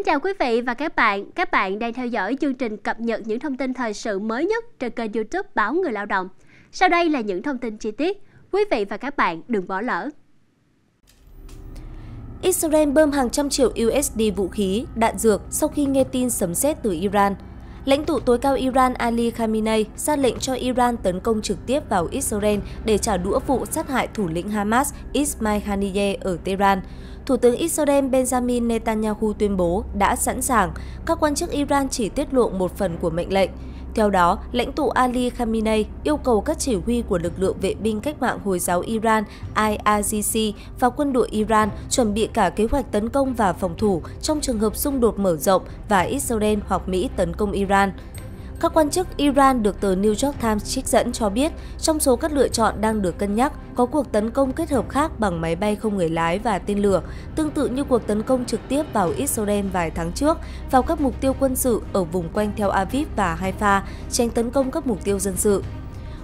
Xin chào quý vị và các bạn. Các bạn đang theo dõi chương trình cập nhật những thông tin thời sự mới nhất trên kênh YouTube Báo Người Lao động. Sau đây là những thông tin chi tiết. Quý vị và các bạn đừng bỏ lỡ. Israel bơm hàng trăm triệu USD vũ khí, đạn dược sau khi nghe tin sấm sét từ Iran. Lãnh tụ tối cao Iran Ali Khamenei ra lệnh cho Iran tấn công trực tiếp vào Israel để trả đũa vụ sát hại thủ lĩnh Hamas Ismail Haniyeh ở Tehran. Thủ tướng Israel Benjamin Netanyahu tuyên bố đã sẵn sàng, các quan chức Iran chỉ tiết lộ một phần của mệnh lệnh. Theo đó, lãnh tụ Ali Khamenei yêu cầu các chỉ huy của lực lượng vệ binh cách mạng Hồi giáo Iran IRGC và quân đội Iran chuẩn bị cả kế hoạch tấn công và phòng thủ trong trường hợp xung đột mở rộng và Israel hoặc Mỹ tấn công Iran. Các quan chức Iran được tờ New York Times trích dẫn cho biết, trong số các lựa chọn đang được cân nhắc, có cuộc tấn công kết hợp khác bằng máy bay không người lái và tên lửa, tương tự như cuộc tấn công trực tiếp vào Israel vài tháng trước, vào các mục tiêu quân sự ở vùng quanh Tel Aviv và Haifa, tránh tấn công các mục tiêu dân sự.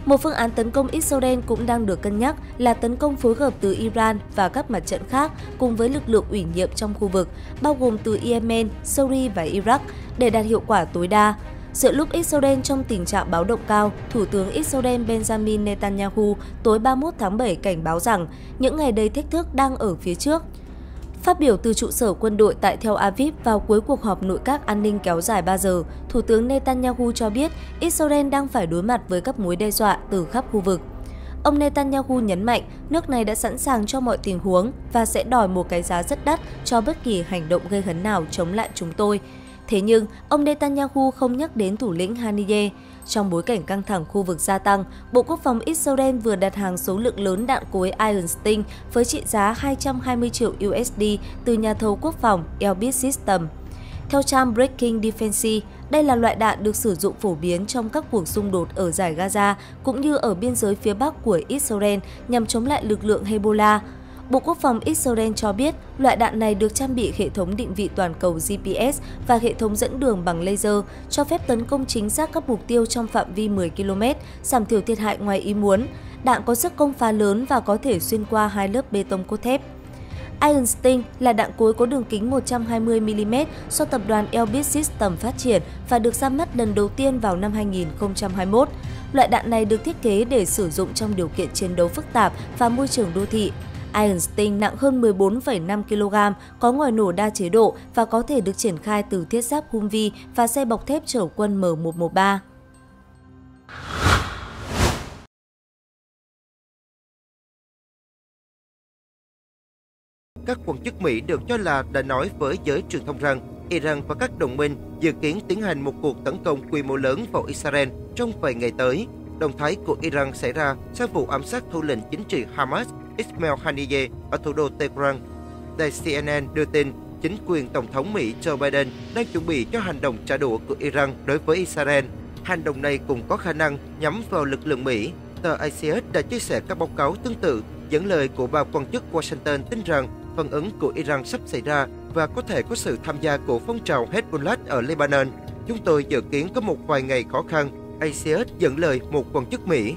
Một phương án tấn công Israel cũng đang được cân nhắc là tấn công phối hợp từ Iran và các mặt trận khác cùng với lực lượng ủy nhiệm trong khu vực, bao gồm từ Yemen, Syria và Iraq, để đạt hiệu quả tối đa. Giữa lúc Israel trong tình trạng báo động cao, Thủ tướng Israel Benjamin Netanyahu tối 31 tháng 7 cảnh báo rằng những ngày đầy thách thức đang ở phía trước. Phát biểu từ trụ sở quân đội tại Tel Aviv vào cuối cuộc họp nội các an ninh kéo dài 3 giờ, Thủ tướng Netanyahu cho biết Israel đang phải đối mặt với các mối đe dọa từ khắp khu vực. Ông Netanyahu nhấn mạnh nước này đã sẵn sàng cho mọi tình huống và sẽ đòi một cái giá rất đắt cho bất kỳ hành động gây hấn nào chống lại chúng tôi. Thế nhưng, ông Netanyahu không nhắc đến thủ lĩnh Haniyeh. Trong bối cảnh căng thẳng khu vực gia tăng, Bộ Quốc phòng Israel vừa đặt hàng số lượng lớn đạn cối Iron Sting với trị giá 220 triệu USD từ nhà thầu quốc phòng Elbit System. Theo trang Breaking Defense, đây là loại đạn được sử dụng phổ biến trong các cuộc xung đột ở giải Gaza cũng như ở biên giới phía bắc của Israel nhằm chống lại lực lượng Hezbollah. Bộ Quốc phòng Israel cho biết loại đạn này được trang bị hệ thống định vị toàn cầu GPS và hệ thống dẫn đường bằng laser, cho phép tấn công chính xác các mục tiêu trong phạm vi 10 km, giảm thiểu thiệt hại ngoài ý muốn. Đạn có sức công phá lớn và có thể xuyên qua hai lớp bê tông cốt thép. Iron Sting là đạn cối có đường kính 120mm do tập đoàn Elbit System phát triển và được ra mắt lần đầu tiên vào năm 2021. Loại đạn này được thiết kế để sử dụng trong điều kiện chiến đấu phức tạp và môi trường đô thị. Iron Sting nặng hơn 14,5 kg, có ngòi nổ đa chế độ và có thể được triển khai từ thiết giáp Humvee và xe bọc thép chở quân M113. Các quan chức Mỹ được cho là đã nói với giới truyền thông rằng Iran và các đồng minh dự kiến tiến hành một cuộc tấn công quy mô lớn vào Israel trong vài ngày tới. Động thái của Iran xảy ra sau vụ ám sát thủ lĩnh chính trị Hamas Ismail Haniyeh ở thủ đô Tehran. Đài CNN đưa tin chính quyền Tổng thống Mỹ Joe Biden đang chuẩn bị cho hành động trả đũa của Iran đối với Israel. Hành động này cũng có khả năng nhắm vào lực lượng Mỹ. Tờ Axios đã chia sẻ các báo cáo tương tự, dẫn lời của ba quan chức Washington tin rằng phản ứng của Iran sắp xảy ra và có thể có sự tham gia của phong trào Hezbollah ở Lebanon. Chúng tôi dự kiến có một vài ngày khó khăn. Axios dẫn lời một quan chức Mỹ.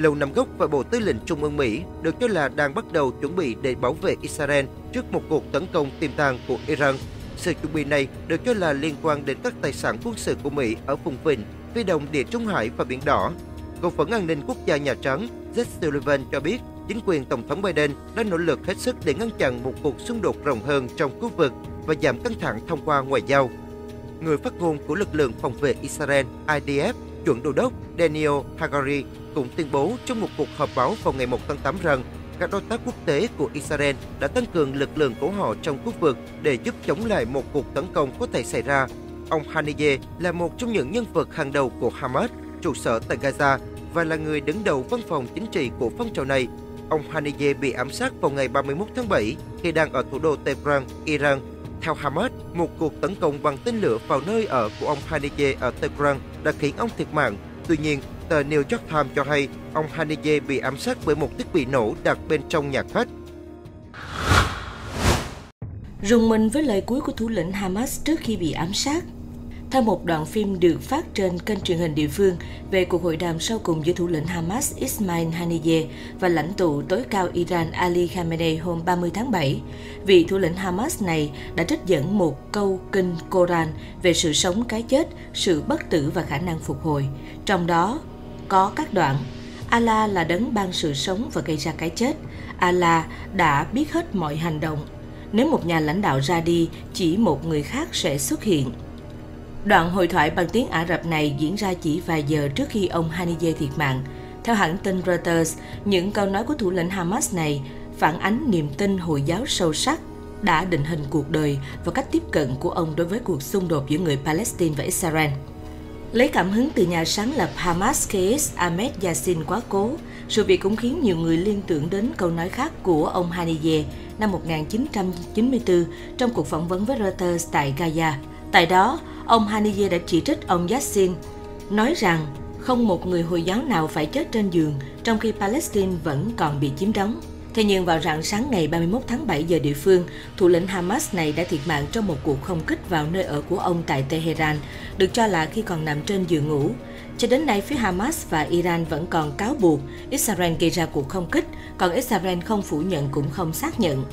Lầu Năm Góc và Bộ Tư lệnh Trung ương Mỹ được cho là đang bắt đầu chuẩn bị để bảo vệ Israel trước một cuộc tấn công tiềm tàng của Iran. Sự chuẩn bị này được cho là liên quan đến các tài sản quân sự của Mỹ ở vùng vịnh, phía đông Địa Trung Hải và Biển Đỏ. Cố vấn an ninh quốc gia Nhà Trắng Jake Sullivan cho biết chính quyền Tổng thống Biden đã nỗ lực hết sức để ngăn chặn một cuộc xung đột rộng hơn trong khu vực và giảm căng thẳng thông qua ngoại giao. Người phát ngôn của lực lượng phòng vệ Israel IDF, chuẩn đô đốc Daniel Hagari cũng tuyên bố trong một cuộc họp báo vào ngày 1 tháng 8 rằng các đối tác quốc tế của Israel đã tăng cường lực lượng của họ trong khu vực để giúp chống lại một cuộc tấn công có thể xảy ra. Ông Haniyeh là một trong những nhân vật hàng đầu của Hamas, trụ sở tại Gaza và là người đứng đầu văn phòng chính trị của phong trào này. Ông Haniyeh bị ám sát vào ngày 31 tháng 7 khi đang ở thủ đô Tehran, Iran. Theo Hamas, một cuộc tấn công bằng tên lửa vào nơi ở của ông Haniyeh ở Tehran đã khiến ông thiệt mạng. Tuy nhiên, tờ New York Times cho hay ông Haniyeh bị ám sát bởi một thiết bị nổ đặt bên trong nhà khách. Rùng mình với lời cuối của thủ lĩnh Hamas trước khi bị ám sát. Theo một đoạn phim được phát trên kênh truyền hình địa phương về cuộc hội đàm sau cùng giữa thủ lĩnh Hamas Ismail Haniyeh và lãnh tụ tối cao Iran Ali Khamenei hôm 30 tháng 7, vị thủ lĩnh Hamas này đã trích dẫn một câu kinh Koran về sự sống cái chết, sự bất tử và khả năng phục hồi. Trong đó có các đoạn Allah là đấng ban sự sống và gây ra cái chết. Allah đã biết hết mọi hành động. Nếu một nhà lãnh đạo ra đi, chỉ một người khác sẽ xuất hiện. Đoạn hội thoại bằng tiếng Ả Rập này diễn ra chỉ vài giờ trước khi ông Haniyeh thiệt mạng. Theo hãng tin Reuters, những câu nói của thủ lĩnh Hamas này phản ánh niềm tin Hồi giáo sâu sắc đã định hình cuộc đời và cách tiếp cận của ông đối với cuộc xung đột giữa người Palestine và Israel. Lấy cảm hứng từ nhà sáng lập Hamas Qais Ahmed Yassin quá cố, sự việc cũng khiến nhiều người liên tưởng đến câu nói khác của ông Haniyeh năm 1994 trong cuộc phỏng vấn với Reuters tại Gaza. Tại đó, ông Hanije đã chỉ trích ông Yassin, nói rằng không một người Hồi giáo nào phải chết trên giường trong khi Palestine vẫn còn bị chiếm đóng. Thế nhưng vào rạng sáng ngày 31 tháng 7 giờ địa phương, thủ lĩnh Hamas này đã thiệt mạng trong một cuộc không kích vào nơi ở của ông tại Tehran, được cho là khi còn nằm trên giường ngủ. Cho đến nay, phía Hamas và Iran vẫn còn cáo buộc Israel gây ra cuộc không kích, còn Israel không phủ nhận cũng không xác nhận.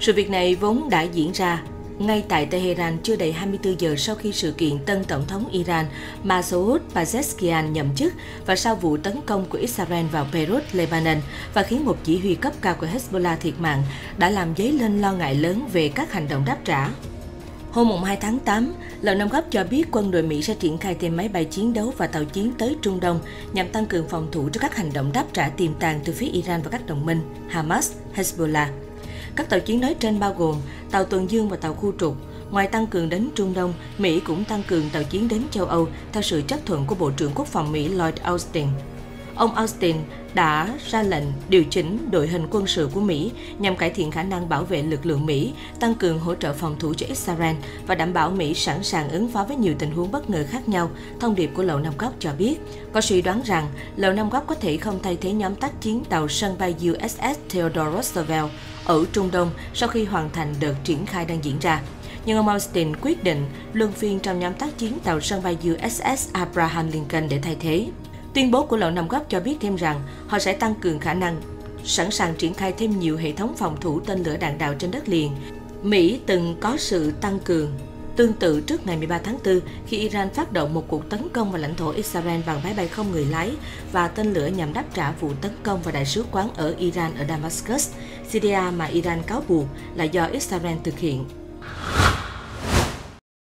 Sự việc này vốn đã diễn ra ngay tại Tehran chưa đầy 24 giờ sau khi sự kiện tân tổng thống Iran Masoud Pezeshkian nhậm chức và sau vụ tấn công của Israel vào Beirut, Lebanon và khiến một chỉ huy cấp cao của Hezbollah thiệt mạng đã làm dấy lên lo ngại lớn về các hành động đáp trả. Hôm 2 tháng 8, Lầu Năm Góc cho biết quân đội Mỹ sẽ triển khai thêm máy bay chiến đấu và tàu chiến tới Trung Đông nhằm tăng cường phòng thủ cho các hành động đáp trả tiềm tàng từ phía Iran và các đồng minh Hamas, Hezbollah. Các tàu chiến nói trên bao gồm tàu tuần dương và tàu khu trục. Ngoài tăng cường đến Trung Đông, Mỹ cũng tăng cường tàu chiến đến châu Âu theo sự chấp thuận của Bộ trưởng Quốc phòng Mỹ Lloyd Austin. Ông Austin đã ra lệnh điều chỉnh đội hình quân sự của Mỹ nhằm cải thiện khả năng bảo vệ lực lượng Mỹ, tăng cường hỗ trợ phòng thủ cho Israel và đảm bảo Mỹ sẵn sàng ứng phó với nhiều tình huống bất ngờ khác nhau, thông điệp của Lầu Năm Góc cho biết. Có suy đoán rằng Lầu Năm Góc có thể không thay thế nhóm tác chiến tàu sân bay USS Theodore Roosevelt ở Trung Đông sau khi hoàn thành đợt triển khai đang diễn ra. Nhưng ông Austin quyết định luân phiên trong nhóm tác chiến tàu sân bay USS Abraham Lincoln để thay thế. Tuyên bố của Lầu Năm Góc cho biết thêm rằng họ sẽ tăng cường khả năng sẵn sàng triển khai thêm nhiều hệ thống phòng thủ tên lửa đạn đạo trên đất liền. Mỹ từng có sự tăng cường Tương tự trước ngày 13 tháng 4, khi Iran phát động một cuộc tấn công vào lãnh thổ Israel bằng máy bay không người lái và tên lửa nhằm đáp trả vụ tấn công vào đại sứ quán ở Iran ở Damascus, Syria mà Iran cáo buộc là do Israel thực hiện.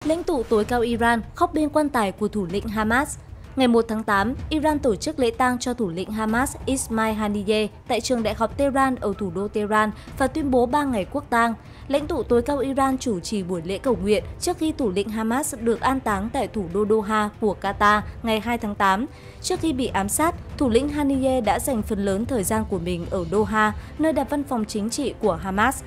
Lãnh tụ tối cao Iran khóc bên quan tài của thủ lĩnh Hamas Ngày 1 tháng 8, Iran tổ chức lễ tang cho thủ lĩnh Hamas Ismail Haniyeh tại trường đại học Tehran ở thủ đô Tehran và tuyên bố 3 ngày quốc tang. Lãnh tụ tối cao Iran chủ trì buổi lễ cầu nguyện trước khi thủ lĩnh Hamas được an táng tại thủ đô Doha của Qatar ngày 2 tháng 8. Trước khi bị ám sát, thủ lĩnh Haniyeh đã dành phần lớn thời gian của mình ở Doha, nơi đặt văn phòng chính trị của Hamas.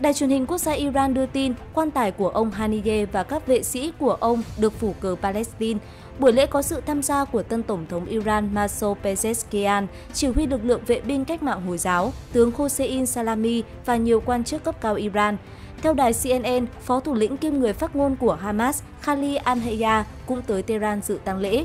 Đài truyền hình quốc gia Iran đưa tin quan tài của ông Haniyeh và các vệ sĩ của ông được phủ cờ Palestine. Buổi lễ có sự tham gia của tân Tổng thống Iran Masoud Pezeshkian, chỉ huy lực lượng vệ binh cách mạng Hồi giáo, tướng Hossein Salami và nhiều quan chức cấp cao Iran. Theo đài CNN, phó thủ lĩnh kiêm người phát ngôn của Hamas Khalid al-Hayya cũng tới Tehran dự tang lễ.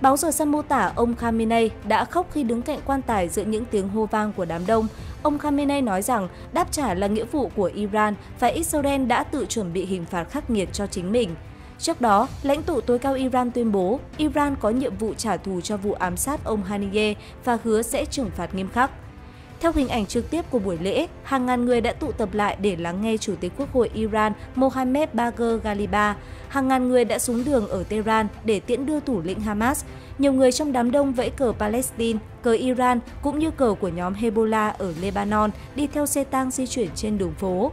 Báo giờ Sun mô tả ông Khamenei đã khóc khi đứng cạnh quan tài giữa những tiếng hô vang của đám đông. Ông Khamenei nói rằng đáp trả là nghĩa vụ của Iran và Israel đã tự chuẩn bị hình phạt khắc nghiệt cho chính mình. Trước đó, lãnh tụ tối cao Iran tuyên bố Iran có nhiệm vụ trả thù cho vụ ám sát ông Haniyeh và hứa sẽ trừng phạt nghiêm khắc. Theo hình ảnh trực tiếp của buổi lễ, hàng ngàn người đã tụ tập lại để lắng nghe Chủ tịch Quốc hội Iran Mohammed Bagher Ghaliba. Hàng ngàn người đã xuống đường ở Tehran để tiễn đưa thủ lĩnh Hamas. Nhiều người trong đám đông vẫy cờ Palestine, cờ Iran cũng như cờ của nhóm Hezbollah ở Lebanon đi theo xe tang di chuyển trên đường phố.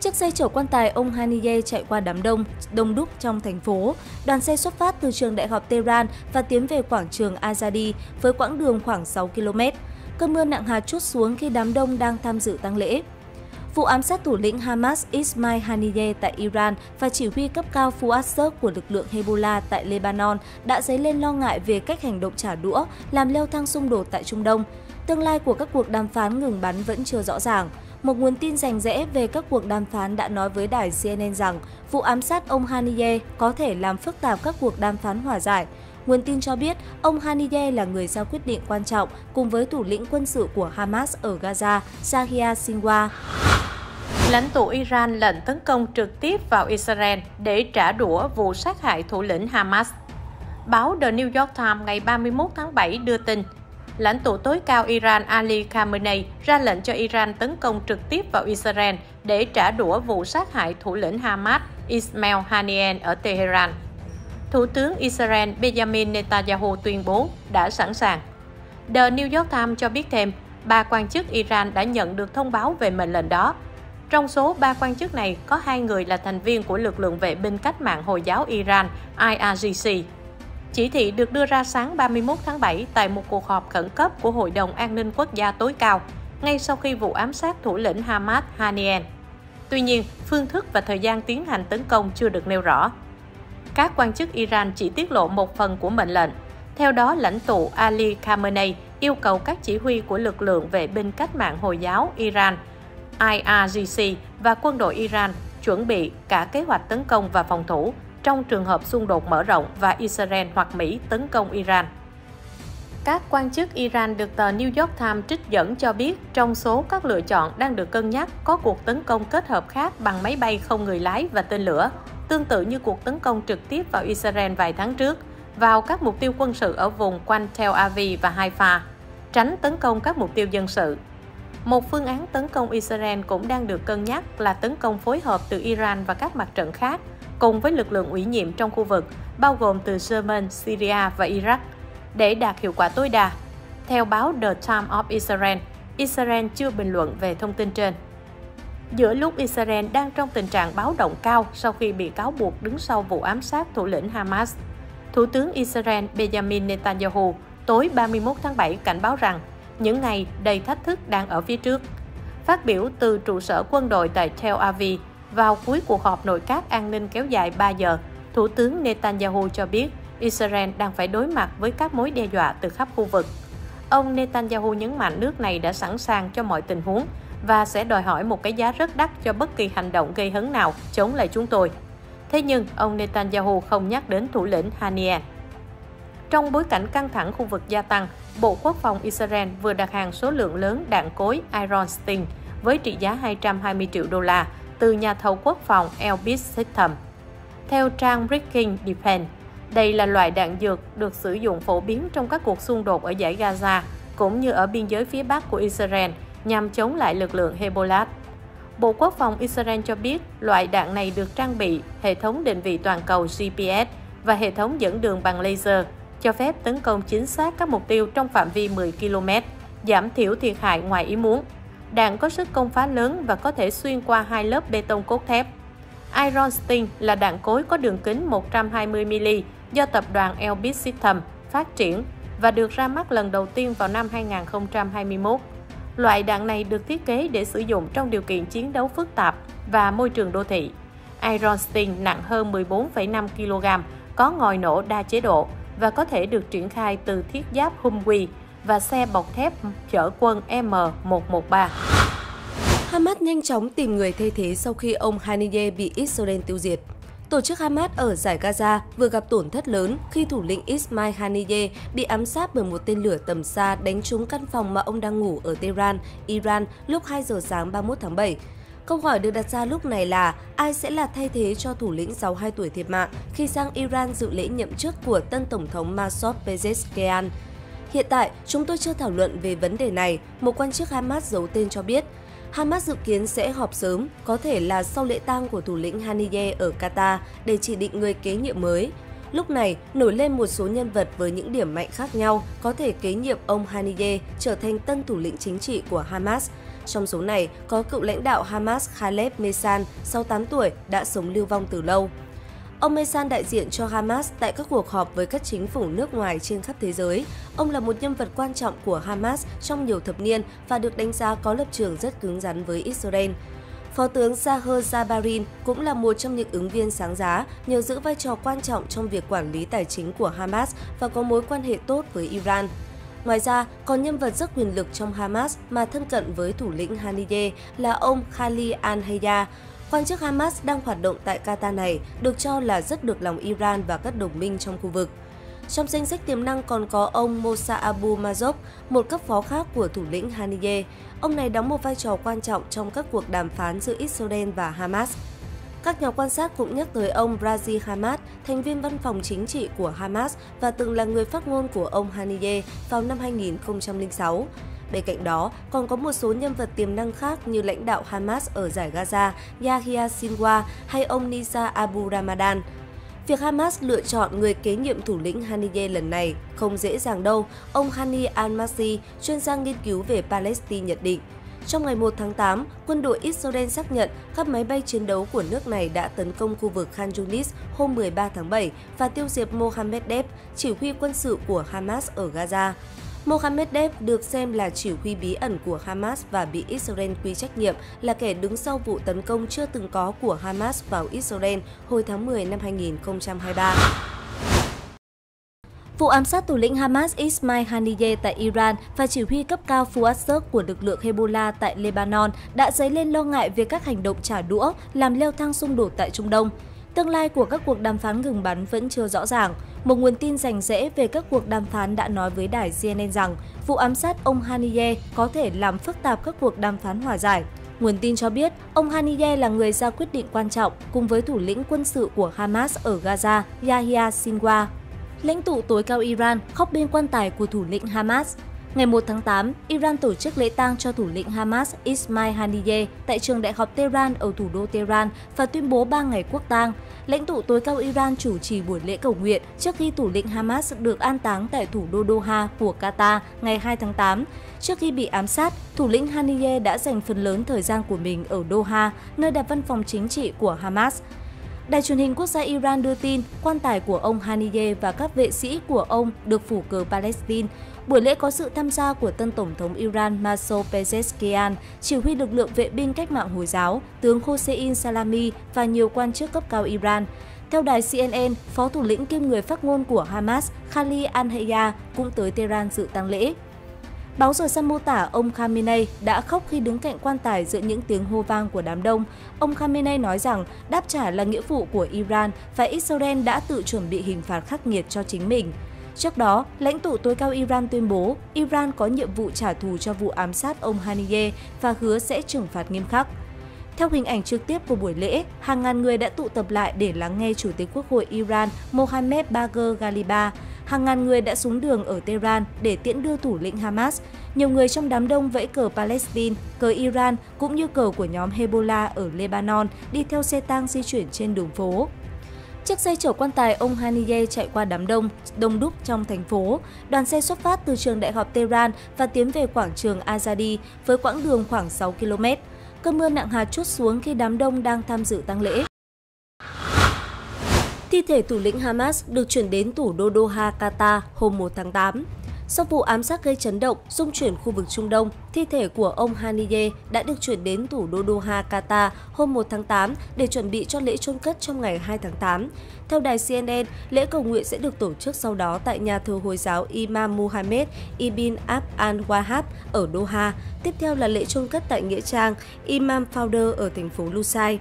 Chiếc xe chở quan tài ông Haniyeh chạy qua đám đông, đông đúc trong thành phố. Đoàn xe xuất phát từ trường đại học Tehran và tiến về quảng trường Azadi với quãng đường khoảng 6 km. Cơn mưa nặng hạt chút xuống khi đám đông đang tham dự tang lễ. Vụ ám sát thủ lĩnh Hamas Ismail Haniyeh tại Iran và chỉ huy cấp cao Fuad Shukr của lực lượng Hezbollah tại Lebanon đã dấy lên lo ngại về cách hành động trả đũa, làm leo thang xung đột tại Trung Đông. Tương lai của các cuộc đàm phán ngừng bắn vẫn chưa rõ ràng. Một nguồn tin rành rẽ về các cuộc đàm phán đã nói với đài CNN rằng vụ ám sát ông Haniyeh có thể làm phức tạp các cuộc đàm phán hòa giải. Nguồn tin cho biết ông Haniyeh là người ra quyết định quan trọng cùng với thủ lĩnh quân sự của Hamas ở Gaza, Zahia Sinwar. Lãnh tụ Iran lệnh tấn công trực tiếp vào Israel để trả đũa vụ sát hại thủ lĩnh Hamas. Báo The New York Times ngày 31 tháng 7 đưa tin, lãnh tụ tối cao Iran Ali Khamenei ra lệnh cho Iran tấn công trực tiếp vào Israel để trả đũa vụ sát hại thủ lĩnh Hamas Ismail Haniyeh ở Tehran. Thủ tướng Israel Benjamin Netanyahu tuyên bố đã sẵn sàng. The New York Times cho biết thêm, ba quan chức Iran đã nhận được thông báo về mệnh lệnh đó. Trong số ba quan chức này, có hai người là thành viên của lực lượng vệ binh cách mạng Hồi giáo Iran IRGC. Chỉ thị được đưa ra sáng 31 tháng 7 tại một cuộc họp khẩn cấp của Hội đồng An ninh Quốc gia tối cao, ngay sau khi vụ ám sát thủ lĩnh Hamas Haniyeh. Tuy nhiên, phương thức và thời gian tiến hành tấn công chưa được nêu rõ. Các quan chức Iran chỉ tiết lộ một phần của mệnh lệnh. Theo đó, lãnh tụ Ali Khamenei yêu cầu các chỉ huy của lực lượng vệ binh cách mạng Hồi giáo Iran IRGC và quân đội Iran chuẩn bị cả kế hoạch tấn công và phòng thủ trong trường hợp xung đột mở rộng và Israel hoặc Mỹ tấn công Iran. Các quan chức Iran được tờ New York Times trích dẫn cho biết trong số các lựa chọn đang được cân nhắc có cuộc tấn công kết hợp khác bằng máy bay không người lái và tên lửa, tương tự như cuộc tấn công trực tiếp vào Israel vài tháng trước, vào các mục tiêu quân sự ở vùng quanh Tel Aviv và Haifa, tránh tấn công các mục tiêu dân sự. Một phương án tấn công Israel cũng đang được cân nhắc là tấn công phối hợp từ Iran và các mặt trận khác, cùng với lực lượng ủy nhiệm trong khu vực, bao gồm từ Yemen, Syria và Iraq, để đạt hiệu quả tối đa. Theo báo The Times of Israel, Israel chưa bình luận về thông tin trên. Giữa lúc Israel đang trong tình trạng báo động cao sau khi bị cáo buộc đứng sau vụ ám sát thủ lĩnh Hamas, Thủ tướng Israel Benjamin Netanyahu tối 31 tháng 7 cảnh báo rằng những ngày đầy thách thức đang ở phía trước. Phát biểu từ trụ sở quân đội tại Tel Aviv vào cuối cuộc họp nội các an ninh kéo dài 3 giờ, Thủ tướng Netanyahu cho biết Israel đang phải đối mặt với các mối đe dọa từ khắp khu vực. Ông Netanyahu nhấn mạnh nước này đã sẵn sàng cho mọi tình huống và sẽ đòi hỏi một cái giá rất đắt cho bất kỳ hành động gây hấn nào chống lại chúng tôi. Thế nhưng, ông Netanyahu không nhắc đến thủ lĩnh Haniyeh. Trong bối cảnh căng thẳng khu vực gia tăng, Bộ Quốc phòng Israel vừa đặt hàng số lượng lớn đạn cối Iron Sting với trị giá 220 triệu đô la từ nhà thầu quốc phòng Elbit System. Theo trang Breaking Defense, đây là loại đạn dược được sử dụng phổ biến trong các cuộc xung đột ở giải Gaza cũng như ở biên giới phía bắc của Israel nhằm chống lại lực lượng Hezbollah. Bộ Quốc phòng Israel cho biết loại đạn này được trang bị hệ thống định vị toàn cầu GPS và hệ thống dẫn đường bằng laser, cho phép tấn công chính xác các mục tiêu trong phạm vi 10 km, giảm thiểu thiệt hại ngoài ý muốn. Đạn có sức công phá lớn và có thể xuyên qua hai lớp bê tông cốt thép. Iron Sting là đạn cối có đường kính 120mm do tập đoàn Elbit System phát triển và được ra mắt lần đầu tiên vào năm 2021. Loại đạn này được thiết kế để sử dụng trong điều kiện chiến đấu phức tạp và môi trường đô thị. Iron Sting nặng hơn 14,5 kg, có ngòi nổ đa chế độ và có thể được triển khai từ thiết giáp Humvee và xe bọc thép chở quân M113. Hamas nhanh chóng tìm người thay thế sau khi ông Haniyeh bị Israel tiêu diệt. Tổ chức Hamas ở giải Gaza vừa gặp tổn thất lớn khi thủ lĩnh Ismail Haniyeh bị ám sát bởi một tên lửa tầm xa đánh trúng căn phòng mà ông đang ngủ ở Tehran, Iran lúc 2 giờ sáng 31 tháng 7. Câu hỏi được đặt ra lúc này là ai sẽ là thay thế cho thủ lĩnh 62 tuổi thiệt mạng khi sang Iran dự lễ nhậm chức của tân Tổng thống Masoud Pezeshkian. Hiện tại, chúng tôi chưa thảo luận về vấn đề này, một quan chức Hamas giấu tên cho biết. Hamas dự kiến sẽ họp sớm, có thể là sau lễ tang của thủ lĩnh Haniyeh ở Qatar để chỉ định người kế nhiệm mới. Lúc này, nổi lên một số nhân vật với những điểm mạnh khác nhau có thể kế nhiệm ông Haniyeh trở thành tân thủ lĩnh chính trị của Hamas. Trong số này, có cựu lãnh đạo Hamas Khaled Mesan, 68 tuổi, đã sống lưu vong từ lâu. Ông Mesan đại diện cho Hamas tại các cuộc họp với các chính phủ nước ngoài trên khắp thế giới. Ông là một nhân vật quan trọng của Hamas trong nhiều thập niên và được đánh giá có lập trường rất cứng rắn với Israel. Phó tướng Zahir Zabarin cũng là một trong những ứng viên sáng giá nhờ giữ vai trò quan trọng trong việc quản lý tài chính của Hamas và có mối quan hệ tốt với Iran. Ngoài ra, còn nhân vật rất quyền lực trong Hamas mà thân cận với thủ lĩnh Haniyeh là ông Khalil al-Hayya. Quan chức Hamas đang hoạt động tại Qatar này được cho là rất được lòng Iran và các đồng minh trong khu vực. Trong danh sách tiềm năng còn có ông Mosa Abu Mazok, một cấp phó khác của thủ lĩnh Haniyeh. Ông này đóng một vai trò quan trọng trong các cuộc đàm phán giữa Israel và Hamas. Các nhà quan sát cũng nhắc tới ông Razi Hamad, thành viên văn phòng chính trị của Hamas và từng là người phát ngôn của ông Haniyeh vào năm 2006. Bên cạnh đó, còn có một số nhân vật tiềm năng khác như lãnh đạo Hamas ở giải Gaza, Yahya Sinwar hay ông Nisa Abu Ramadan. Việc Hamas lựa chọn người kế nhiệm thủ lĩnh Haniyeh lần này không dễ dàng đâu, ông Hani al-Masi, chuyên gia nghiên cứu về Palestine nhận định. Trong ngày 1 tháng 8, quân đội Israel xác nhận các máy bay chiến đấu của nước này đã tấn công khu vực Khan Yunis hôm 13 tháng 7 và tiêu diệt Mohammed Deb, chỉ huy quân sự của Hamas ở Gaza. Mohammed Deb được xem là chỉ huy bí ẩn của Hamas và bị Israel quy trách nhiệm là kẻ đứng sau vụ tấn công chưa từng có của Hamas vào Israel hồi tháng 10 năm 2023. Vụ ám sát thủ lĩnh Hamas Ismail Haniyeh tại Iran và chỉ huy cấp cao Fuad Zerk của lực lượng Hezbollah tại Lebanon đã dấy lên lo ngại về các hành động trả đũa, làm leo thang xung đột tại Trung Đông. Tương lai của các cuộc đàm phán ngừng bắn vẫn chưa rõ ràng. Một nguồn tin rành rẽ về các cuộc đàm phán đã nói với đài CNN rằng vụ ám sát ông Haniyeh có thể làm phức tạp các cuộc đàm phán hòa giải. Nguồn tin cho biết, ông Haniyeh là người ra quyết định quan trọng cùng với thủ lĩnh quân sự của Hamas ở Gaza, Yahya Sinwar. Lãnh tụ tối cao Iran khóc bên quan tài của thủ lĩnh Hamas Ngày 1 tháng 8, Iran tổ chức lễ tang cho thủ lĩnh Hamas Ismail Haniyeh tại trường đại học Tehran ở thủ đô Tehran và tuyên bố 3 ngày quốc tang. Lãnh tụ tối cao Iran chủ trì buổi lễ cầu nguyện trước khi thủ lĩnh Hamas được an táng tại thủ đô Doha của Qatar ngày 2 tháng 8. Trước khi bị ám sát, thủ lĩnh Haniyeh đã dành phần lớn thời gian của mình ở Doha, nơi đặt văn phòng chính trị của Hamas. Đài truyền hình quốc gia Iran đưa tin quan tài của ông Haniyeh và các vệ sĩ của ông được phủ cờ Palestine. Buổi lễ có sự tham gia của tân Tổng thống Iran Masoud Pezeshkian, chỉ huy lực lượng vệ binh cách mạng Hồi giáo, tướng Hossein Salami và nhiều quan chức cấp cao Iran. Theo đài CNN, phó thủ lĩnh kiêm người phát ngôn của Hamas Khali al-Hayya cũng tới Tehran dự tang lễ. Báo giờ Sun mô tả ông Khamenei đã khóc khi đứng cạnh quan tài giữa những tiếng hô vang của đám đông. Ông Khamenei nói rằng đáp trả là nghĩa vụ của Iran và Israel đã tự chuẩn bị hình phạt khắc nghiệt cho chính mình. Trước đó, lãnh tụ tối cao Iran tuyên bố Iran có nhiệm vụ trả thù cho vụ ám sát ông Haniyeh và hứa sẽ trừng phạt nghiêm khắc. Theo hình ảnh trực tiếp của buổi lễ, hàng ngàn người đã tụ tập lại để lắng nghe Chủ tịch Quốc hội Iran Mohammad Bagher Ghaliba. Hàng ngàn người đã xuống đường ở Tehran để tiễn đưa thủ lĩnh Hamas. Nhiều người trong đám đông vẫy cờ Palestine, cờ Iran cũng như cờ của nhóm Hezbollah ở Lebanon đi theo xe tang di chuyển trên đường phố. Chiếc xe chở quan tài ông Haniye chạy qua đám đông, đông đúc trong thành phố. Đoàn xe xuất phát từ trường đại học Tehran và tiến về quảng trường Azadi với quãng đường khoảng 6 km. Cơn mưa nặng hạt chút xuống khi đám đông đang tham dự tang lễ. Thi thể thủ lĩnh Hamas được chuyển đến thủ đô Doha, Qatar hôm 1 tháng 8. Sau vụ ám sát gây chấn động, dung chuyển khu vực Trung Đông, thi thể của ông Haniyeh đã được chuyển đến thủ đô Doha, Qatar hôm 1 tháng 8 để chuẩn bị cho lễ chôn cất trong ngày 2 tháng 8. Theo đài CNN, lễ cầu nguyện sẽ được tổ chức sau đó tại nhà thờ Hồi giáo Imam Muhammad Ibn Abd al-Wahhab ở Doha. Tiếp theo là lễ chôn cất tại Nghĩa trang Imam Founder ở thành phố Lusail.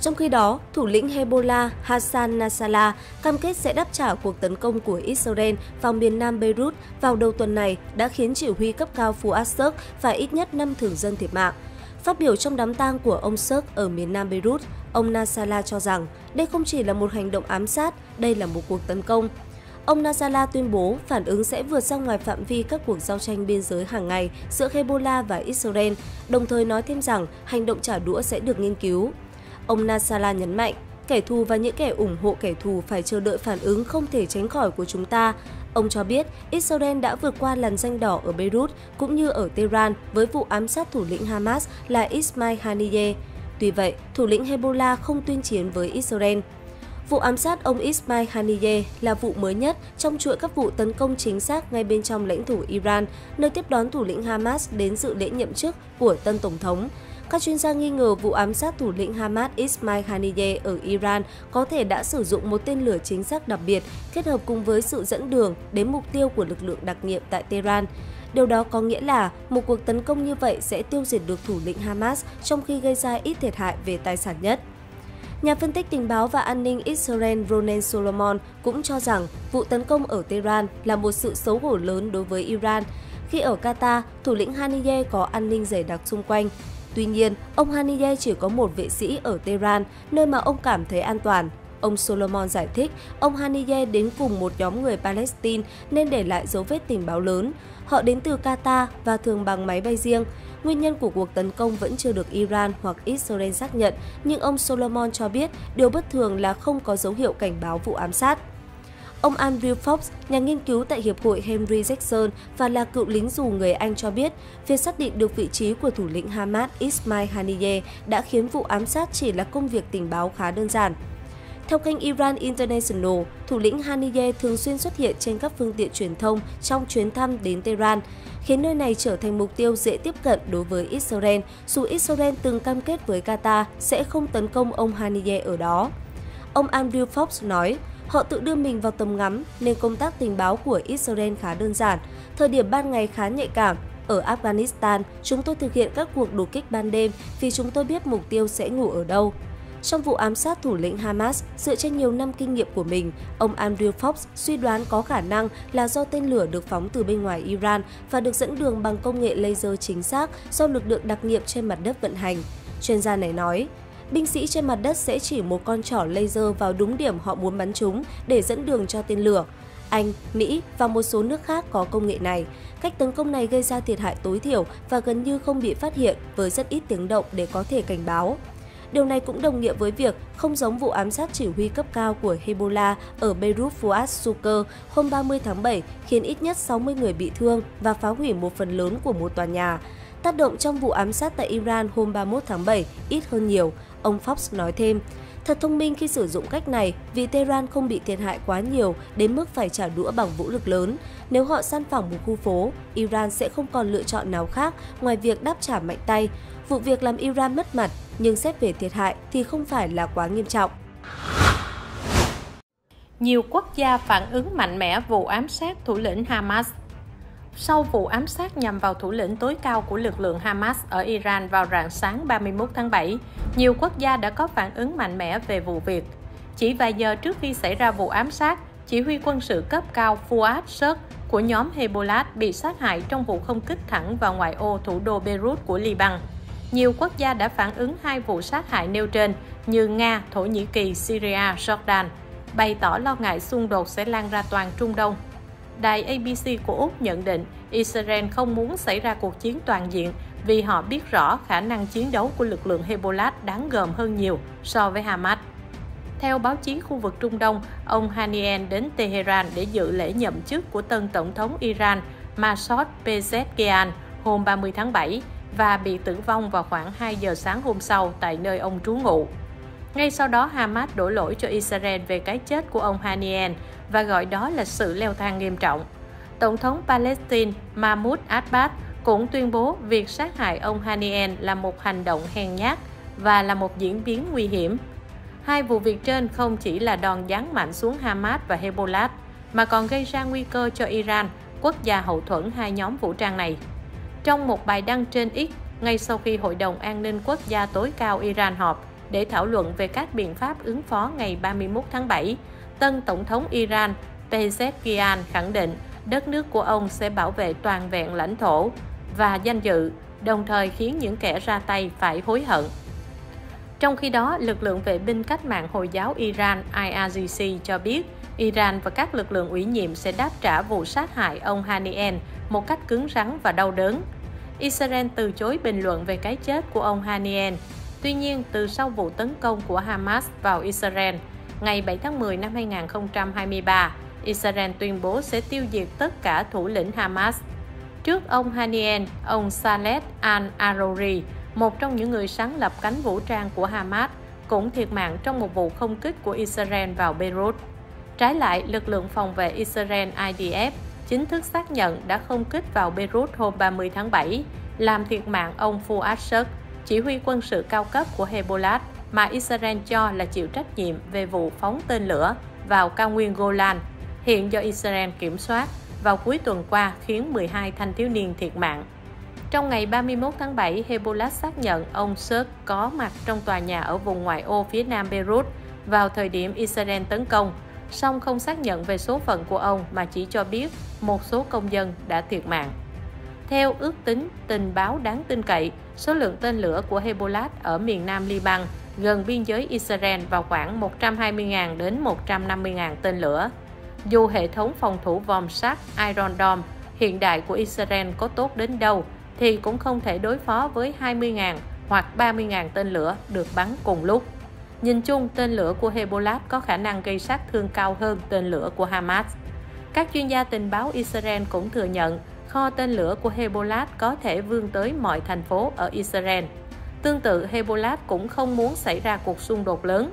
Trong khi đó, thủ lĩnh Hezbollah Hassan Nasrallah cam kết sẽ đáp trả cuộc tấn công của Israel vào miền nam Beirut vào đầu tuần này đã khiến chỉ huy cấp cao Fuad Shukr và ít nhất 5 thường dân thiệt mạng. Phát biểu trong đám tang của ông Shukr ở miền nam Beirut, ông Nasrallah cho rằng đây không chỉ là một hành động ám sát, đây là một cuộc tấn công. Ông Nasrallah tuyên bố phản ứng sẽ vượt ra ngoài phạm vi các cuộc giao tranh biên giới hàng ngày giữa Hezbollah và Israel, đồng thời nói thêm rằng hành động trả đũa sẽ được nghiên cứu. Ông Nasala nhấn mạnh, kẻ thù và những kẻ ủng hộ kẻ thù phải chờ đợi phản ứng không thể tránh khỏi của chúng ta. Ông cho biết Israel đã vượt qua làn danh đỏ ở Beirut cũng như ở Tehran với vụ ám sát thủ lĩnh Hamas là Ismail Haniyeh. Tuy vậy, thủ lĩnh Hezbollah không tuyên chiến với Israel. Vụ ám sát ông Ismail Haniyeh là vụ mới nhất trong chuỗi các vụ tấn công chính xác ngay bên trong lãnh thổ Iran, nơi tiếp đón thủ lĩnh Hamas đến dự lễ nhậm chức của tân Tổng thống. Các chuyên gia nghi ngờ vụ ám sát thủ lĩnh Hamas Ismail Haniyeh ở Iran có thể đã sử dụng một tên lửa chính xác đặc biệt kết hợp cùng với sự dẫn đường đến mục tiêu của lực lượng đặc nhiệm tại Tehran. Điều đó có nghĩa là một cuộc tấn công như vậy sẽ tiêu diệt được thủ lĩnh Hamas trong khi gây ra ít thiệt hại về tài sản nhất. Nhà phân tích tình báo và an ninh Israel Ronen Solomon cũng cho rằng vụ tấn công ở Tehran là một sự xấu hổ lớn đối với Iran. Khi ở Qatar, thủ lĩnh Haniyeh có an ninh dày đặc xung quanh. Tuy nhiên, ông Haniyeh chỉ có một vệ sĩ ở Tehran, nơi mà ông cảm thấy an toàn. Ông Solomon giải thích, ông Haniyeh đến cùng một nhóm người Palestine nên để lại dấu vết tình báo lớn. Họ đến từ Qatar và thường bằng máy bay riêng. Nguyên nhân của cuộc tấn công vẫn chưa được Iran hoặc Israel xác nhận, nhưng ông Solomon cho biết điều bất thường là không có dấu hiệu cảnh báo vụ ám sát. Ông Andrew Fox, nhà nghiên cứu tại Hiệp hội Henry Jackson và là cựu lính dù người Anh cho biết, việc xác định được vị trí của thủ lĩnh Hamas Ismail Haniyeh đã khiến vụ ám sát chỉ là công việc tình báo khá đơn giản. Theo kênh Iran International, thủ lĩnh Haniyeh thường xuyên xuất hiện trên các phương tiện truyền thông trong chuyến thăm đến Tehran, khiến nơi này trở thành mục tiêu dễ tiếp cận đối với Israel, dù Israel từng cam kết với Qatar sẽ không tấn công ông Haniyeh ở đó. Ông Andrew Fox nói, họ tự đưa mình vào tầm ngắm nên công tác tình báo của Israel khá đơn giản, thời điểm ban ngày khá nhạy cảm. Ở Afghanistan, chúng tôi thực hiện các cuộc đột kích ban đêm vì chúng tôi biết mục tiêu sẽ ngủ ở đâu. Trong vụ ám sát thủ lĩnh Hamas, dựa trên nhiều năm kinh nghiệm của mình, ông Andrew Fox suy đoán có khả năng là do tên lửa được phóng từ bên ngoài Iran và được dẫn đường bằng công nghệ laser chính xác do lực lượng đặc nhiệm trên mặt đất vận hành. Chuyên gia này nói, binh sĩ trên mặt đất sẽ chỉ một con trỏ laser vào đúng điểm họ muốn bắn chúng để dẫn đường cho tên lửa. Anh, Mỹ và một số nước khác có công nghệ này. Cách tấn công này gây ra thiệt hại tối thiểu và gần như không bị phát hiện với rất ít tiếng động để có thể cảnh báo. Điều này cũng đồng nghĩa với việc không giống vụ ám sát chỉ huy cấp cao của Hezbollah ở Beirut Fuad Suker hôm 30 tháng 7 khiến ít nhất 60 người bị thương và phá hủy một phần lớn của một tòa nhà. Tác động trong vụ ám sát tại Iran hôm 31 tháng 7 ít hơn nhiều, ông Fox nói thêm. Thật thông minh khi sử dụng cách này vì Tehran không bị thiệt hại quá nhiều đến mức phải trả đũa bằng vũ lực lớn. Nếu họ săn phẳng một khu phố, Iran sẽ không còn lựa chọn nào khác ngoài việc đáp trả mạnh tay. Vụ việc làm Iran mất mặt, nhưng xét về thiệt hại thì không phải là quá nghiêm trọng. Nhiều quốc gia phản ứng mạnh mẽ vụ ám sát thủ lĩnh Hamas sau vụ ám sát nhằm vào thủ lĩnh tối cao của lực lượng Hamas ở Iran vào rạng sáng 31 tháng 7, nhiều quốc gia đã có phản ứng mạnh mẽ về vụ việc. Chỉ vài giờ trước khi xảy ra vụ ám sát, chỉ huy quân sự cấp cao Fuad Shirk của nhóm Hezbollah bị sát hại trong vụ không kích thẳng vào ngoại ô thủ đô Beirut của Liban. Nhiều quốc gia đã phản ứng hai vụ sát hại nêu trên như Nga, Thổ Nhĩ Kỳ, Syria, Jordan, bày tỏ lo ngại xung đột sẽ lan ra toàn Trung Đông. Đài ABC của Úc nhận định Israel không muốn xảy ra cuộc chiến toàn diện vì họ biết rõ khả năng chiến đấu của lực lượng Hezbollah đáng gờm hơn nhiều so với Hamas. Theo báo chí khu vực Trung Đông, ông Haniel đến Tehran để dự lễ nhậm chức của tân tổng thống Iran Masoud Pezeshkian hôm 30 tháng 7 và bị tử vong vào khoảng 2 giờ sáng hôm sau tại nơi ông trú ngụ. Ngay sau đó, Hamas đổ lỗi cho Israel về cái chết của ông Haniel và gọi đó là sự leo thang nghiêm trọng. Tổng thống Palestine Mahmoud Abbas cũng tuyên bố việc sát hại ông Haniel là một hành động hèn nhát và là một diễn biến nguy hiểm. Hai vụ việc trên không chỉ là đòn giáng mạnh xuống Hamas và Hezbollah, mà còn gây ra nguy cơ cho Iran, quốc gia hậu thuẫn hai nhóm vũ trang này. Trong một bài đăng trên X, ngay sau khi Hội đồng An ninh Quốc gia tối cao Iran họp để thảo luận về các biện pháp ứng phó ngày 31 tháng 7, tân Tổng thống Iran Pezeshkian khẳng định đất nước của ông sẽ bảo vệ toàn vẹn lãnh thổ và danh dự, đồng thời khiến những kẻ ra tay phải hối hận. Trong khi đó, lực lượng vệ binh cách mạng Hồi giáo Iran IRGC cho biết Iran và các lực lượng ủy nhiệm sẽ đáp trả vụ sát hại ông Haniyeh một cách cứng rắn và đau đớn. Israel từ chối bình luận về cái chết của ông Haniyeh. Tuy nhiên, từ sau vụ tấn công của Hamas vào Israel, ngày 7 tháng 10 năm 2023, Israel tuyên bố sẽ tiêu diệt tất cả thủ lĩnh Hamas. Trước ông Haniel, ông Saleh al-Arori, một trong những người sáng lập cánh vũ trang của Hamas, cũng thiệt mạng trong một vụ không kích của Israel vào Beirut. Trái lại, lực lượng phòng vệ Israel IDF chính thức xác nhận đã không kích vào Beirut hôm 30 tháng 7, làm thiệt mạng ông Fuad Shuk chỉ huy quân sự cao cấp của Hezbollah mà Israel cho là chịu trách nhiệm về vụ phóng tên lửa vào cao nguyên Golan, hiện do Israel kiểm soát vào cuối tuần qua khiến 12 thanh thiếu niên thiệt mạng. Trong ngày 31 tháng 7, Hezbollah xác nhận ông Serg có mặt trong tòa nhà ở vùng ngoại ô phía nam Beirut vào thời điểm Israel tấn công, song không xác nhận về số phận của ông mà chỉ cho biết một số công dân đã thiệt mạng. Theo ước tính tình báo đáng tin cậy, số lượng tên lửa của Hezbollah ở miền nam Liban gần biên giới Israel vào khoảng 120.000 đến 150.000 tên lửa. Dù hệ thống phòng thủ vòm sắt Iron Dome hiện đại của Israel có tốt đến đâu, thì cũng không thể đối phó với 20.000 hoặc 30.000 tên lửa được bắn cùng lúc. Nhìn chung, tên lửa của Hezbollah có khả năng gây sát thương cao hơn tên lửa của Hamas. Các chuyên gia tình báo Israel cũng thừa nhận kho tên lửa của Hezbollah có thể vươn tới mọi thành phố ở Israel. Tương tự, Hezbollah cũng không muốn xảy ra cuộc xung đột lớn.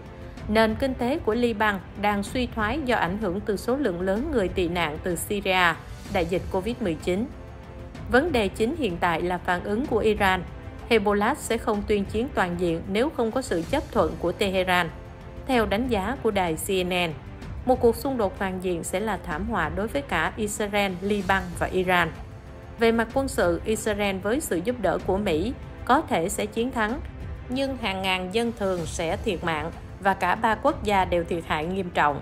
Nền kinh tế của Liban đang suy thoái do ảnh hưởng từ số lượng lớn người tị nạn từ Syria, đại dịch Covid-19. Vấn đề chính hiện tại là phản ứng của Iran. Hezbollah sẽ không tuyên chiến toàn diện nếu không có sự chấp thuận của Tehran. Theo đánh giá của đài CNN, một cuộc xung đột toàn diện sẽ là thảm họa đối với cả Israel, Liban và Iran. Về mặt quân sự, Israel với sự giúp đỡ của Mỹ có thể sẽ chiến thắng, nhưng hàng ngàn dân thường sẽ thiệt mạng và cả ba quốc gia đều thiệt hại nghiêm trọng.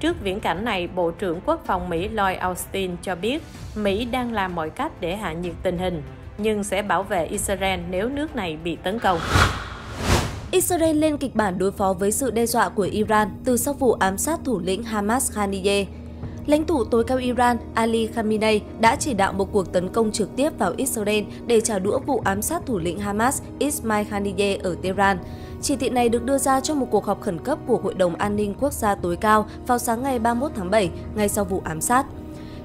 Trước viễn cảnh này, Bộ trưởng Quốc phòng Mỹ Lloyd Austin cho biết Mỹ đang làm mọi cách để hạ nhiệt tình hình, nhưng sẽ bảo vệ Israel nếu nước này bị tấn công. Israel lên kịch bản đối phó với sự đe dọa của Iran từ sau vụ ám sát thủ lĩnh Hamas Khaniyeh Lãnh tụ tối cao Iran Ali Khamenei đã chỉ đạo một cuộc tấn công trực tiếp vào Israel để trả đũa vụ ám sát thủ lĩnh Hamas Ismail Haniyeh ở Tehran. Chỉ thị này được đưa ra trong một cuộc họp khẩn cấp của Hội đồng An ninh Quốc gia tối cao vào sáng ngày 31 tháng 7, ngay sau vụ ám sát.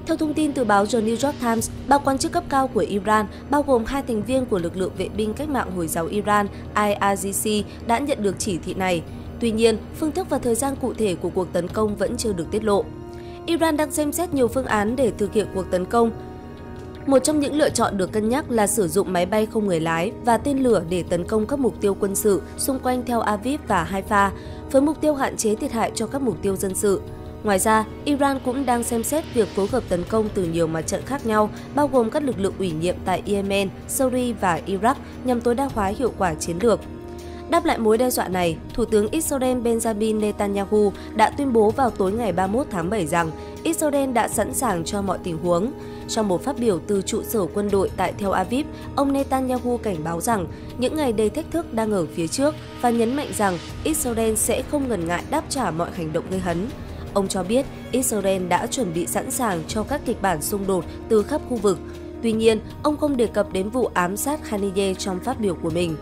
Theo thông tin từ báo The New York Times, ba quan chức cấp cao của Iran, bao gồm hai thành viên của lực lượng vệ binh cách mạng Hồi giáo Iran IRGC đã nhận được chỉ thị này. Tuy nhiên, phương thức và thời gian cụ thể của cuộc tấn công vẫn chưa được tiết lộ. Iran đang xem xét nhiều phương án để thực hiện cuộc tấn công. Một trong những lựa chọn được cân nhắc là sử dụng máy bay không người lái và tên lửa để tấn công các mục tiêu quân sự xung quanh Tel Aviv và Haifa, với mục tiêu hạn chế thiệt hại cho các mục tiêu dân sự. Ngoài ra, Iran cũng đang xem xét việc phối hợp tấn công từ nhiều mặt trận khác nhau, bao gồm các lực lượng ủy nhiệm tại Yemen, Syria và Iraq nhằm tối đa hóa hiệu quả chiến lược. Đáp lại mối đe dọa này, Thủ tướng Israel Benjamin Netanyahu đã tuyên bố vào tối ngày 31 tháng 7 rằng Israel đã sẵn sàng cho mọi tình huống. Trong một phát biểu từ trụ sở quân đội tại Tel Aviv, ông Netanyahu cảnh báo rằng những ngày đầy thách thức đang ở phía trước và nhấn mạnh rằng Israel sẽ không ngần ngại đáp trả mọi hành động gây hấn. Ông cho biết Israel đã chuẩn bị sẵn sàng cho các kịch bản xung đột từ khắp khu vực. Tuy nhiên, ông không đề cập đến vụ ám sát Khaniyeh trong phát biểu của mình.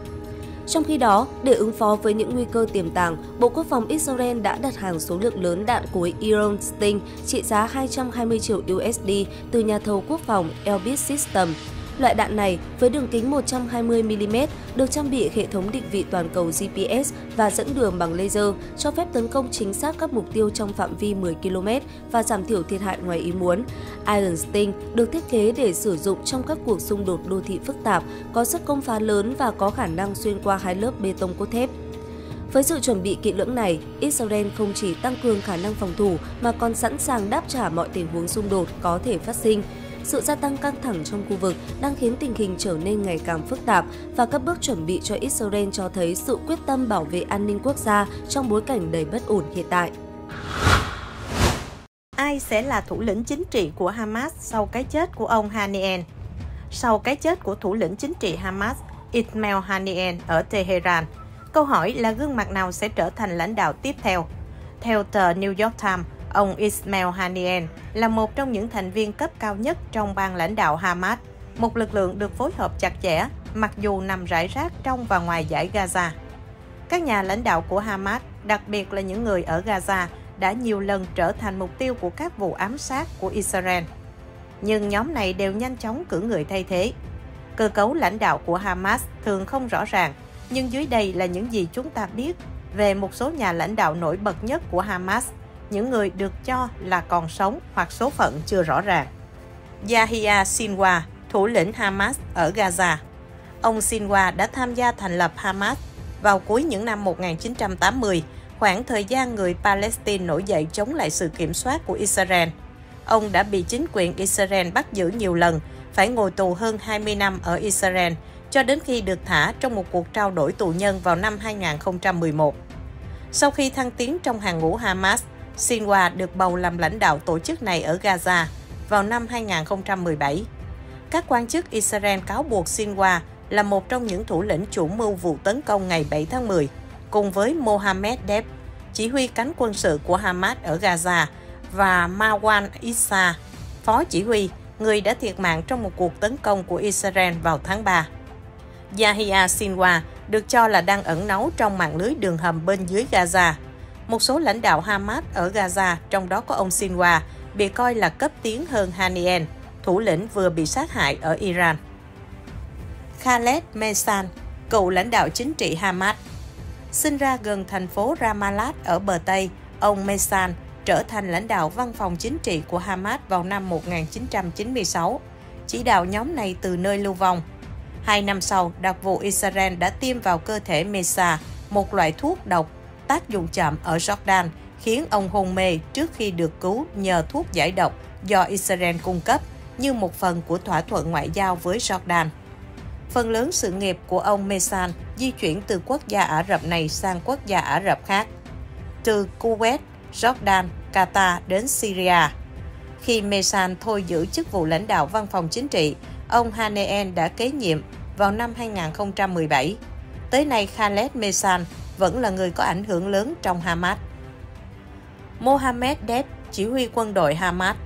Trong khi đó, để ứng phó với những nguy cơ tiềm tàng, Bộ Quốc phòng Israel đã đặt hàng số lượng lớn đạn cối Iron Sting trị giá 220 triệu USD từ nhà thầu quốc phòng Elbit System. Loại đạn này với đường kính 120mm được trang bị hệ thống định vị toàn cầu GPS và dẫn đường bằng laser, cho phép tấn công chính xác các mục tiêu trong phạm vi 10 km và giảm thiểu thiệt hại ngoài ý muốn. Iron Sting được thiết kế để sử dụng trong các cuộc xung đột đô thị phức tạp, có sức công phá lớn và có khả năng xuyên qua hai lớp bê tông cốt thép. Với sự chuẩn bị kỹ lưỡng này, Israel không chỉ tăng cường khả năng phòng thủ mà còn sẵn sàng đáp trả mọi tình huống xung đột có thể phát sinh sự gia tăng căng thẳng trong khu vực đang khiến tình hình trở nên ngày càng phức tạp và các bước chuẩn bị cho Israel cho thấy sự quyết tâm bảo vệ an ninh quốc gia trong bối cảnh đầy bất ổn hiện tại. Ai sẽ là thủ lĩnh chính trị của Hamas sau cái chết của ông Haniel? Sau cái chết của thủ lĩnh chính trị Hamas Ismail Haniel ở Tehran, câu hỏi là gương mặt nào sẽ trở thành lãnh đạo tiếp theo? Theo tờ New York Times, Ông Ismail Haniyeh là một trong những thành viên cấp cao nhất trong ban lãnh đạo Hamas, một lực lượng được phối hợp chặt chẽ mặc dù nằm rải rác trong và ngoài giải Gaza. Các nhà lãnh đạo của Hamas, đặc biệt là những người ở Gaza, đã nhiều lần trở thành mục tiêu của các vụ ám sát của Israel. Nhưng nhóm này đều nhanh chóng cử người thay thế. Cơ cấu lãnh đạo của Hamas thường không rõ ràng, nhưng dưới đây là những gì chúng ta biết về một số nhà lãnh đạo nổi bật nhất của Hamas – những người được cho là còn sống hoặc số phận chưa rõ ràng. Yahya Sinwar, thủ lĩnh Hamas ở Gaza ông Sinwar đã tham gia thành lập Hamas vào cuối những năm 1980, khoảng thời gian người Palestine nổi dậy chống lại sự kiểm soát của Israel. Ông đã bị chính quyền Israel bắt giữ nhiều lần, phải ngồi tù hơn 20 năm ở Israel, cho đến khi được thả trong một cuộc trao đổi tù nhân vào năm 2011. Sau khi thăng tiến trong hàng ngũ Hamas, Sinwa được bầu làm lãnh đạo tổ chức này ở Gaza vào năm 2017. Các quan chức Israel cáo buộc Sinwa là một trong những thủ lĩnh chủ mưu vụ tấn công ngày 7 tháng 10, cùng với Mohammed Deb, chỉ huy cánh quân sự của Hamas ở Gaza, và Marwan Issa, phó chỉ huy, người đã thiệt mạng trong một cuộc tấn công của Israel vào tháng 3. Yahya Sinwar được cho là đang ẩn náu trong mạng lưới đường hầm bên dưới Gaza. Một số lãnh đạo Hamas ở Gaza, trong đó có ông Sinwar, bị coi là cấp tiến hơn Haniyeh, thủ lĩnh vừa bị sát hại ở Iran. Khaled Mesan, cựu lãnh đạo chính trị Hamas. Sinh ra gần thành phố Ramallah ở bờ Tây, ông Mesan trở thành lãnh đạo văn phòng chính trị của Hamas vào năm 1996, chỉ đạo nhóm này từ nơi lưu vong. Hai năm sau, đặc vụ Israel đã tiêm vào cơ thể Mesa, một loại thuốc độc tác dụng chậm ở Jordan, khiến ông hôn mê trước khi được cứu nhờ thuốc giải độc do Israel cung cấp như một phần của thỏa thuận ngoại giao với Jordan. Phần lớn sự nghiệp của ông Mesan di chuyển từ quốc gia Ả Rập này sang quốc gia Ả Rập khác, từ Kuwait, Jordan, Qatar đến Syria. Khi Mesan thôi giữ chức vụ lãnh đạo văn phòng chính trị, ông Haneen đã kế nhiệm vào năm 2017. Tới nay, Khaled Mesan vẫn là người có ảnh hưởng lớn trong Hamas. Mohammed Deb, chỉ huy quân đội Hamas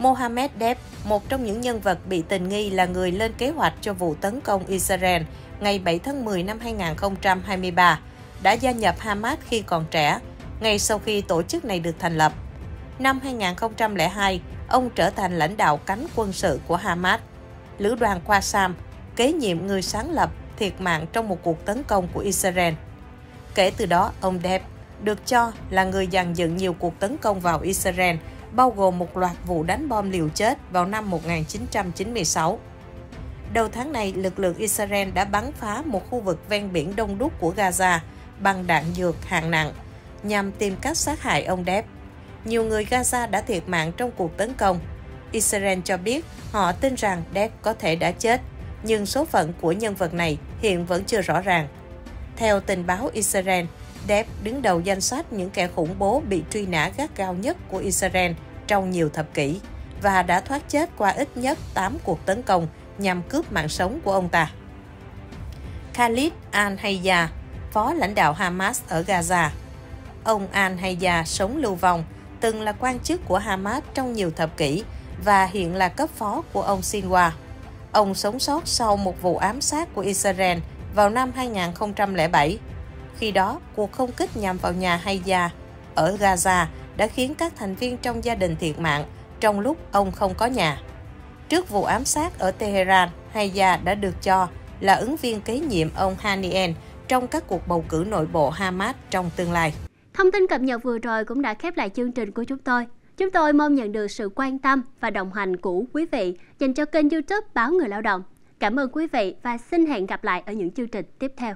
Mohammed Deb, một trong những nhân vật bị tình nghi là người lên kế hoạch cho vụ tấn công Israel ngày 7 tháng 10 năm 2023, đã gia nhập Hamas khi còn trẻ, ngay sau khi tổ chức này được thành lập. Năm 2002, ông trở thành lãnh đạo cánh quân sự của Hamas. Lữ đoàn Qassam, kế nhiệm người sáng lập, thiệt mạng trong một cuộc tấn công của Israel. Kể từ đó, ông Deb được cho là người dàn dựng nhiều cuộc tấn công vào Israel bao gồm một loạt vụ đánh bom liều chết vào năm 1996. Đầu tháng này, lực lượng Israel đã bắn phá một khu vực ven biển đông đúc của Gaza bằng đạn dược hạng nặng nhằm tìm cách sát hại ông Deb. Nhiều người Gaza đã thiệt mạng trong cuộc tấn công. Israel cho biết họ tin rằng Deb có thể đã chết, nhưng số phận của nhân vật này hiện vẫn chưa rõ ràng. Theo tình báo Israel, Deb đứng đầu danh sách những kẻ khủng bố bị truy nã gắt gao nhất của Israel trong nhiều thập kỷ và đã thoát chết qua ít nhất 8 cuộc tấn công nhằm cướp mạng sống của ông ta. Khalid al-Hayya, phó lãnh đạo Hamas ở Gaza. Ông al-Hayya sống lưu vong, từng là quan chức của Hamas trong nhiều thập kỷ và hiện là cấp phó của ông Sinwar. Ông sống sót sau một vụ ám sát của Israel vào năm 2007 khi đó, cuộc không kích nhằm vào nhà Hayya ở Gaza đã khiến các thành viên trong gia đình thiệt mạng trong lúc ông không có nhà. Trước vụ ám sát ở Tehran, Hayya đã được cho là ứng viên kế nhiệm ông Haniel trong các cuộc bầu cử nội bộ Hamas trong tương lai. Thông tin cập nhật vừa rồi cũng đã khép lại chương trình của chúng tôi. Chúng tôi mong nhận được sự quan tâm và đồng hành của quý vị dành cho kênh youtube Báo Người Lao Động. Cảm ơn quý vị và xin hẹn gặp lại ở những chương trình tiếp theo.